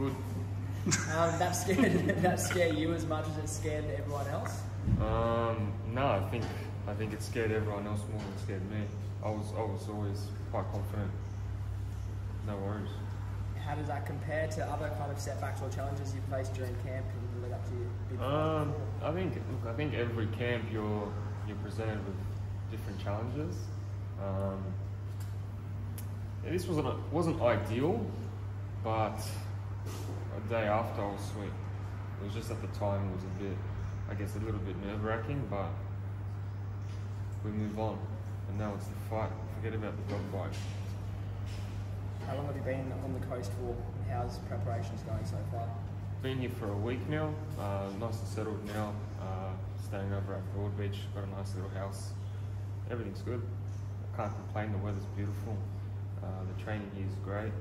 good. Um, that scared that scare you as much as it scared everyone else. Um, no, I think I think it scared everyone else more than it scared me. I was I was always quite confident. No worries. How does that compare to other kind of setbacks or challenges you faced during camp and lead up to your? Um, I think look, I think every camp you're you're presented with different challenges. Um, yeah, this wasn't wasn't ideal, but a day after I was sweet. It was just at the time it was a bit, I guess, a little bit nerve wracking, but we move on, and now it's the fight. Forget about the dog fight. How long have you been on the coast for? How's preparations going so far? Been here for a week now, uh, nice and settled now. Uh, staying over at Broadbeach, got a nice little house. Everything's good. I can't complain. The weather's beautiful. Uh, the training here is great.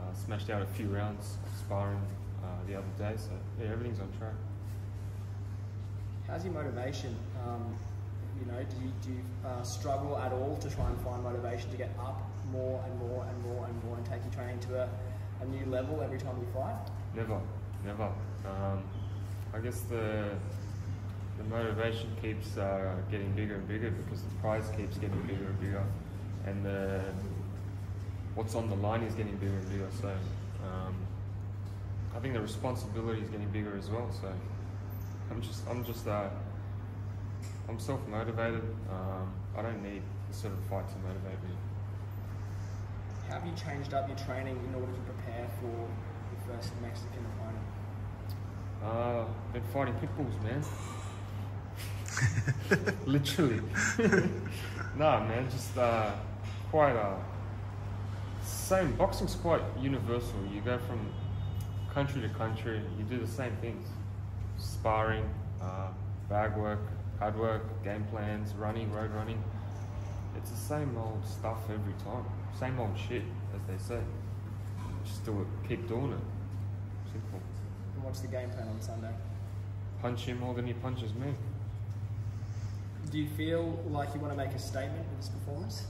Uh, smashed out a few rounds of sparring uh, the other day, so yeah, everything's on track. How's your motivation? Um, you know, do you, do you uh, struggle at all to try and find motivation to get up more and more and more and more and take your training to a, a new level every time you fight? Never, never. Um, I guess the the motivation keeps uh, getting bigger and bigger because the prize keeps getting bigger and bigger, and the what's on the line is getting bigger and bigger. So um, I think the responsibility is getting bigger as well. So I'm just I'm just uh, I'm self motivated. Um, I don't need the sort of fight to motivate me. How have you changed up your training in order to prepare for your first Mexican opponent? Uh, been fighting pit bulls, man. Literally. nah, man, just uh, quite uh, same. Boxing's quite universal. You go from country to country. You do the same things: sparring, uh, bag work, hard work, game plans, running, road running. It's the same old stuff every time. Same old shit, as they say. Just do it. Keep doing it. Simple. And what's the game plan on Sunday? Punch him more than he punches me. Do you feel like you want to make a statement with this performance?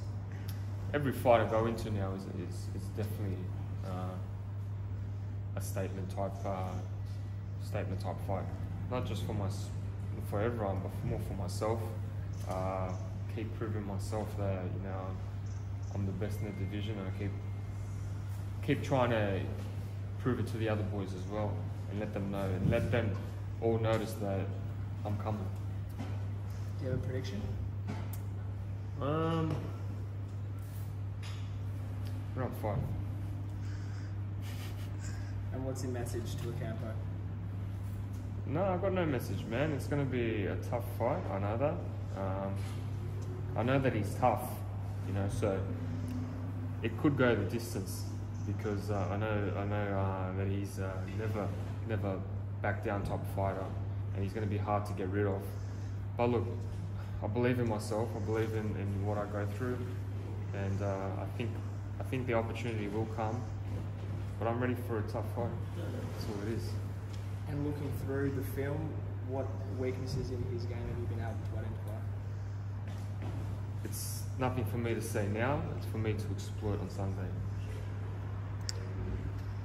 Every fight I go into now is is, is definitely uh, a statement type uh, statement type fight. Not just for my for everyone, but more for myself. Uh, keep proving myself that you know I'm the best in the division, and I keep keep trying to prove it to the other boys as well, and let them know, and let them all notice that I'm coming. Do you have a prediction? Um, round five. And what's your message to Ocampo? No, I've got no message, man. It's going to be a tough fight. I know that. Um, I know that he's tough, you know. So it could go the distance because uh, I know I know uh, that he's uh, never never back down type fighter, and he's going to be hard to get rid of. But look, I believe in myself. I believe in, in what I go through, and uh, I think I think the opportunity will come. But I'm ready for a tough fight. That's all it is. And looking through the film, what weaknesses in his game have you been able to identify? It's nothing for me to say now. It's for me to exploit on Sunday.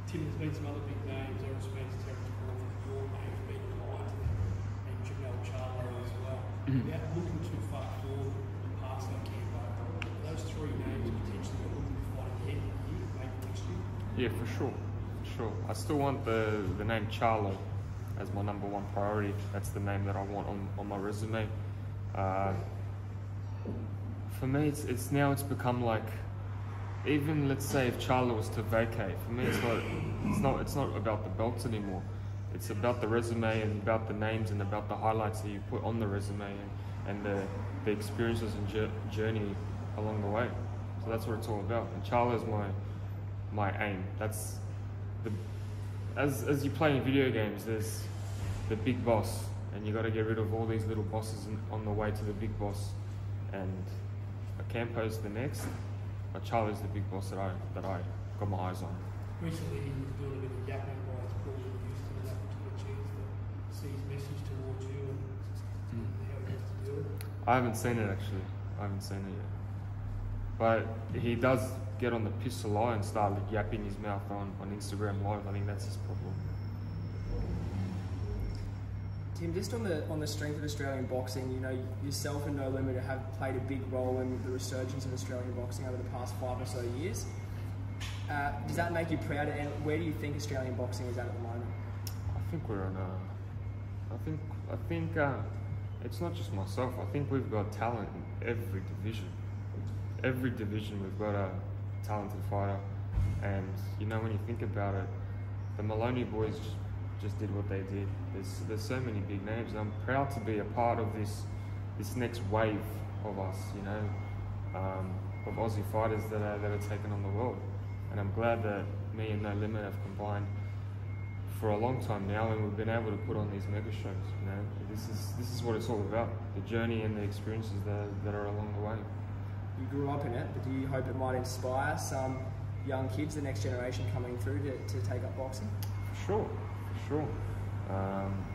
Tim, there's been some other big names, Errol Spence, Terry Crawford, your name's been aligned, and Jermell Charlo as well. Mm-hmm. Without looking too far forward and past that Ocampo, those three names potentially are looking to fight ahead here, maybe next year. Yeah, for sure. For sure. I still want the, the name Charlo as my number one priority. That's the name that I want on, on my resume. Uh, for me, it's, it's now it's become like, even let's say if Charlo was to vacate, for me it's not it's not it's not about the belts anymore. It's about the resume and about the names and about the highlights that you put on the resume and, and the, the experiences and journey along the way. So that's what it's all about. And Charlo is my my aim. That's the as as you play in video games, there's the big boss, and you got to get rid of all these little bosses on the way to the big boss. And Ocampo's the next, but Charlo's the big boss that I that I got my eyes on. Recently, he was doing a bit of yapping by his calls in Houston, and that took a chance to see his message towards you and, and how he has to do it. I haven't seen it actually. I haven't seen it yet. But he does get on the piss a lot and start like, yapping his mouth on, on Instagram Live. I think that's his problem. Tim, just on the on the strength of Australian boxing, you know yourself and No Limit have played a big role in the resurgence of Australian boxing over the past five or so years. Uh, does that make you proud? And where do you think Australian boxing is at at the moment? I think we're on a. I think I think uh, it's not just myself. I think we've got talent in every division. Every division we've got a talented fighter, and you know when you think about it, the Moloney boys just, just did what they did. There's there's so many big names, and I'm proud to be a part of this this next wave of us. You know, um, of Aussie fighters that are that are taking on the world, and I'm glad that me and No Limit have combined for a long time now, and we've been able to put on these mega shows. You know, this is this is what it's all about: the journey and the experiences that that are along the way. You grew up in it, but do you hope it might inspire some young kids, the next generation coming through, to, to take up boxing? Sure, sure. Um,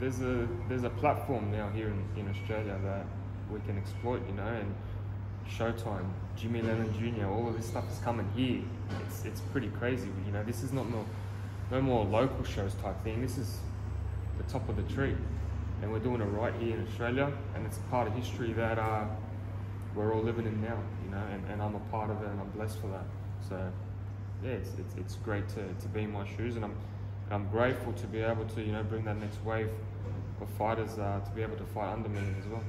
there's a there's a platform now here in, in Australia that we can exploit, you know, and Showtime, Jimmy Lennon Jr., all of this stuff is coming here. It's it's pretty crazy, you know. This is not no no more local shows type thing. This is the top of the tree, and we're doing it right here in Australia, and it's part of history that uh, we're all living in now, you know, and, and I'm a part of it, and I'm blessed for that. So yeah, it's, it's, it's great to, to be in my shoes, and I'm I'm grateful to be able to you know bring that next wave of fighters uh, to be able to fight under me as well.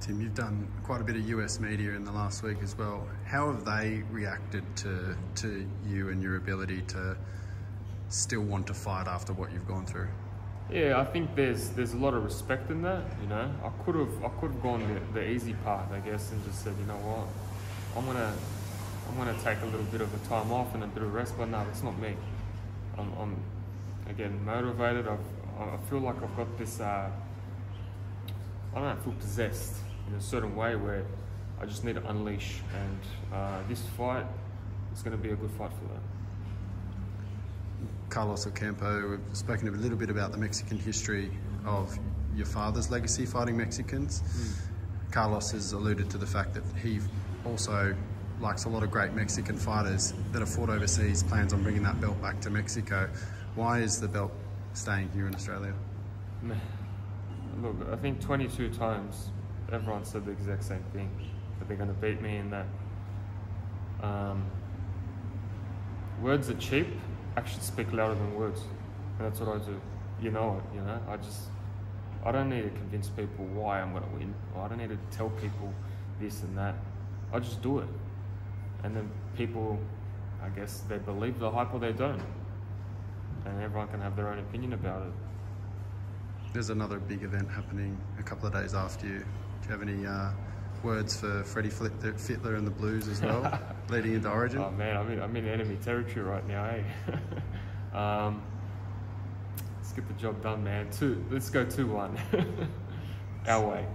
Tim, you've done quite a bit of US media in the last week as well. How have they reacted to to you and your ability to still want to fight after what you've gone through? Yeah, I think there's there's a lot of respect in that. You know, I could have I could have gone the, the easy path, I guess, and just said, you know what, I'm gonna I'm gonna take a little bit of a time off and a bit of rest. But no, it's not me. I'm, I'm again motivated. I've, I feel like I've got this. Uh, I don't know. I feel possessed in a certain way where I just need to unleash. And uh, this fight is going to be a good fight for that. Carlos Ocampo, we've spoken a little bit about the Mexican history of your father's legacy fighting Mexicans. Mm. Carlos has alluded to the fact that he also likes a lot of great Mexican fighters that have fought overseas, plans on bringing that belt back to Mexico. Why is the belt staying here in Australia? Look, I think 22 times everyone said the exact same thing that they're going to beat me in that um, words are cheap, actions speak louder than words. And that's what I do. You know it, you know? I just, I don't need to convince people why I'm going to win. I don't need to tell people this and that. I just do it. And then people, I guess, they believe the hype or they don't. And everyone can have their own opinion about it. There's another big event happening a couple of days after you. Do you have any uh, words for Freddie Fittler and the Blues as well, leading into Origin? Oh man, I'm in, I'm in enemy territory right now, eh? um, let's get the job done, man. Two, let's go two one. Our way.